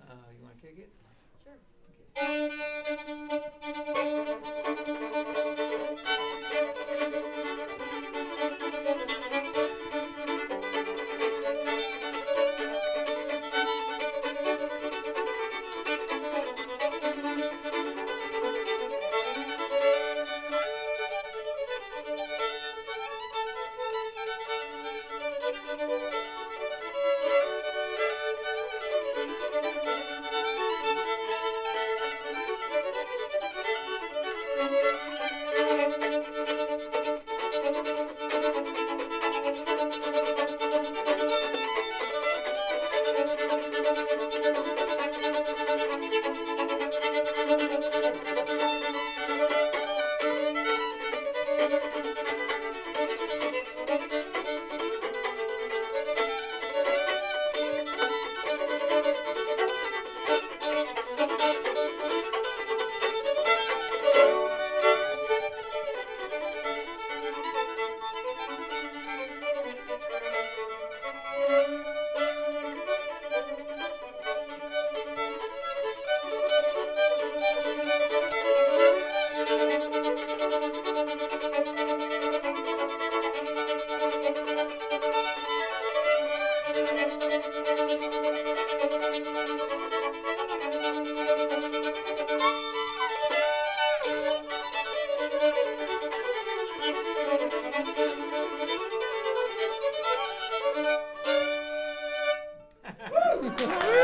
Uh, you wanna kick it? Sure. Yeah.